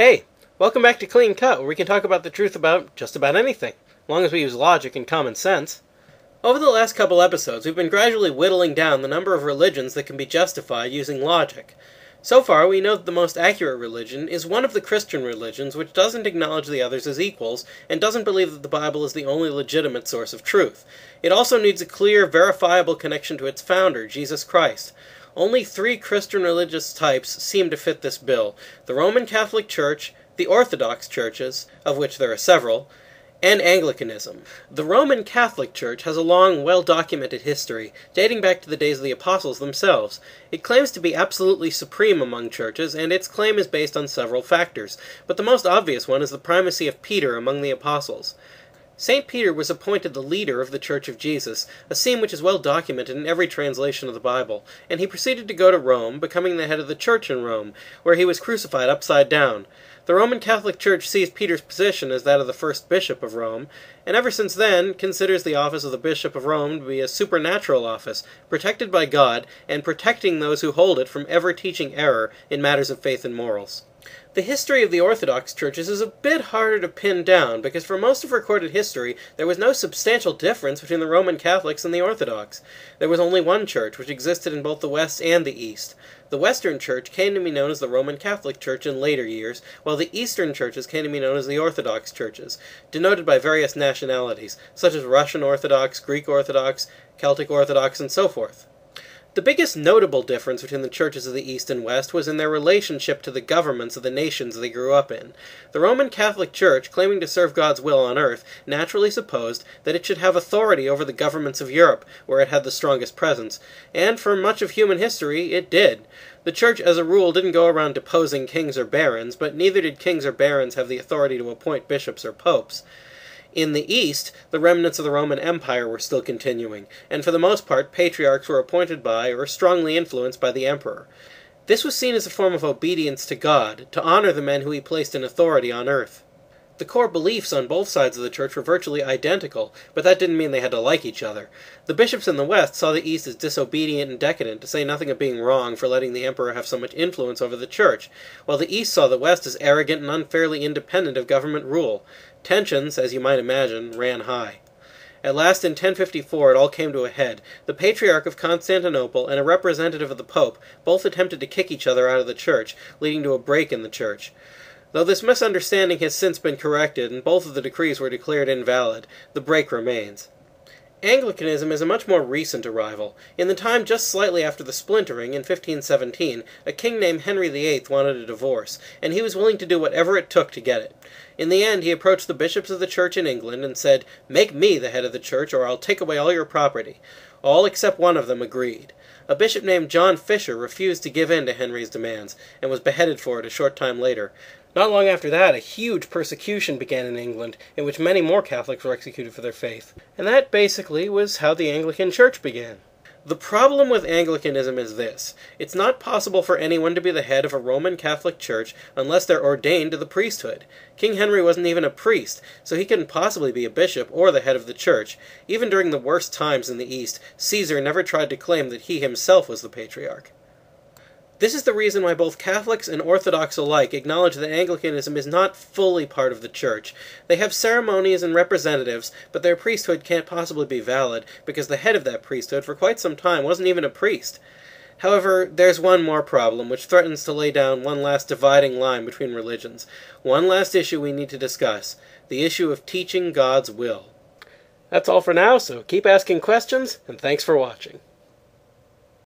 Hey, welcome back to Clean Cut, where we can talk about the truth about just about anything, as long as we use logic and common sense. Over the last couple episodes, we've been gradually whittling down the number of religions that can be justified using logic. So far, we know that the most accurate religion is one of the Christian religions which doesn't acknowledge the others as equals and doesn't believe that the Bible is the only legitimate source of truth. It also needs a clear, verifiable connection to its founder, Jesus Christ. Only three Christian religious types seem to fit this bill the Roman Catholic Church, the Orthodox churches, of which there are several, and Anglicanism. The Roman Catholic Church has a long, well documented history, dating back to the days of the apostles themselves. It claims to be absolutely supreme among churches, and its claim is based on several factors, but the most obvious one is the primacy of Peter among the apostles. St. Peter was appointed the leader of the Church of Jesus, a scene which is well documented in every translation of the Bible, and he proceeded to go to Rome, becoming the head of the church in Rome, where he was crucified upside down. The Roman Catholic Church sees Peter's position as that of the first bishop of Rome, and ever since then considers the office of the Bishop of Rome to be a supernatural office, protected by God, and protecting those who hold it from ever teaching error in matters of faith and morals. The history of the Orthodox churches is a bit harder to pin down because for most of recorded history there was no substantial difference between the Roman Catholics and the Orthodox. There was only one church which existed in both the West and the East. The Western Church came to be known as the Roman Catholic Church in later years, while the Eastern churches came to be known as the Orthodox churches, denoted by various nationalities, such as Russian Orthodox, Greek Orthodox, Celtic Orthodox, and so forth. The biggest notable difference between the churches of the East and West was in their relationship to the governments of the nations they grew up in. The Roman Catholic Church, claiming to serve God's will on earth, naturally supposed that it should have authority over the governments of Europe, where it had the strongest presence, and for much of human history it did. The Church, as a rule, didn't go around deposing kings or barons, but neither did kings or barons have the authority to appoint bishops or popes. In the East, the remnants of the Roman Empire were still continuing, and for the most part patriarchs were appointed by or strongly influenced by the emperor. This was seen as a form of obedience to God, to honor the men who he placed in authority on earth. The core beliefs on both sides of the church were virtually identical, but that didn't mean they had to like each other. The bishops in the West saw the East as disobedient and decadent, to say nothing of being wrong for letting the emperor have so much influence over the church, while the East saw the West as arrogant and unfairly independent of government rule. Tensions, as you might imagine, ran high. At last, in 1054, it all came to a head. The Patriarch of Constantinople and a representative of the Pope both attempted to kick each other out of the church, leading to a break in the church. Though this misunderstanding has since been corrected and both of the decrees were declared invalid, the break remains. Anglicanism is a much more recent arrival. In the time just slightly after the splintering, in 1517, a king named Henry VIII wanted a divorce, and he was willing to do whatever it took to get it. In the end, he approached the bishops of the church in England and said, Make me the head of the church, or I'll take away all your property. All except one of them agreed. A bishop named John Fisher refused to give in to Henry's demands, and was beheaded for it a short time later. Not long after that, a huge persecution began in England, in which many more Catholics were executed for their faith. And that basically was how the Anglican Church began. The problem with Anglicanism is this it's not possible for anyone to be the head of a Roman Catholic Church unless they're ordained to the priesthood. King Henry wasn't even a priest, so he couldn't possibly be a bishop or the head of the church. Even during the worst times in the East, Caesar never tried to claim that he himself was the patriarch. This is the reason why both Catholics and Orthodox alike acknowledge that Anglicanism is not fully part of the Church. They have ceremonies and representatives, but their priesthood can't possibly be valid because the head of that priesthood for quite some time wasn't even a priest. However, there's one more problem which threatens to lay down one last dividing line between religions. One last issue we need to discuss the issue of teaching God's will. That's all for now, so keep asking questions, and thanks for watching.